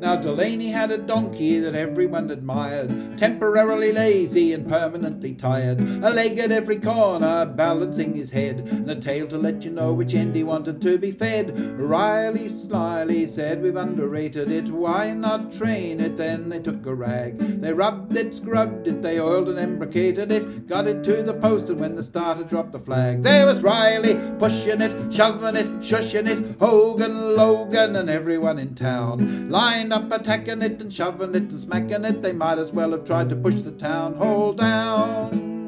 Now Delaney had a donkey that everyone admired, temporarily lazy and permanently tired, a leg at every corner balancing his head, and a tail to let you know which end he wanted to be fed. Riley slyly said, We've underrated it, why not train it? Then they took a rag, they rubbed it, scrubbed it, they oiled and embrocated it, got it to the post, and when the starter dropped the flag, there was Riley pushing it, shoving it, shushing it, Hogan, Logan, and everyone in town. Up attacking it and shoving it and smacking it, they might as well have tried to push the town hall down.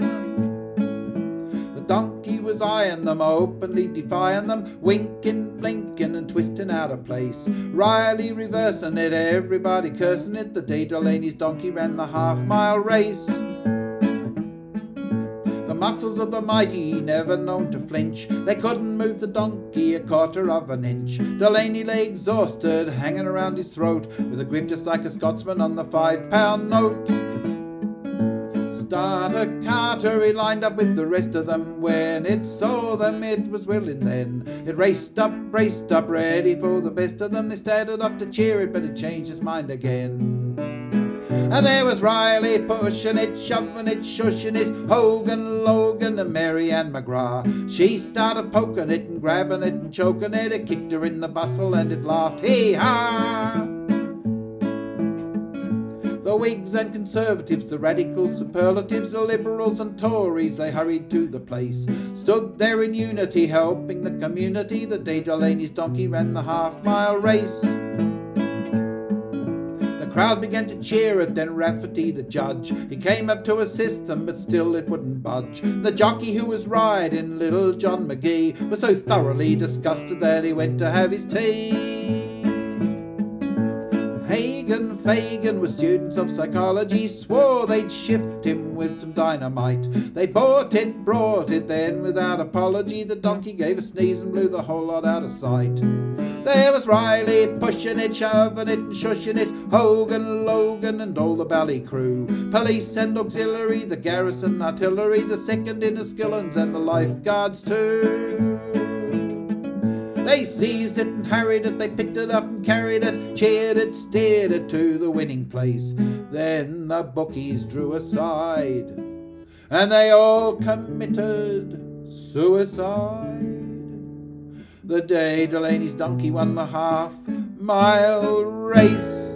The donkey was eyeing them, openly defying them, winking, blinking, and twisting out of place. Riley reversing it, everybody cursing it. The day Delaney's donkey ran the half mile race muscles of the mighty, never known to flinch. They couldn't move the donkey a quarter of an inch. Delaney lay exhausted, hanging around his throat, with a grip just like a Scotsman on the five pound note. Starter Carter, he lined up with the rest of them. When it saw them, it was willing then. It raced up, raced up, ready for the best of them. They started off to cheer it, but it changed its mind again. And there was Riley pushing it, shoving it, shushing it, Hogan, Logan, and Mary Ann McGrath. She started poking it and grabbing it and choking it. It kicked her in the bustle and it laughed, hee ha! The Whigs and Conservatives, the Radicals, Superlatives, the Liberals and Tories, they hurried to the place. Stood there in unity, helping the community. The day Delaney's donkey ran the half mile race crowd began to cheer it, then Rafferty, the judge, he came up to assist them, but still it wouldn't budge. The jockey who was riding, little John McGee, was so thoroughly disgusted that he went to have his tea. Hagen, Fagan were students of psychology, swore they'd shift him with some dynamite. They bought it, brought it, then without apology, the donkey gave a sneeze and blew the whole lot out of sight. There was Riley pushing it, shoving it, and shushing it, Hogan, Logan, and all the bally crew. Police and auxiliary, the garrison artillery, the second Inniskillings, and the lifeguards too. They seized it and harried it, they picked it up and carried it, cheered it, steered it to the winning place. Then the bookies drew aside, and they all committed suicide. The day Delaney's donkey won the half mile race.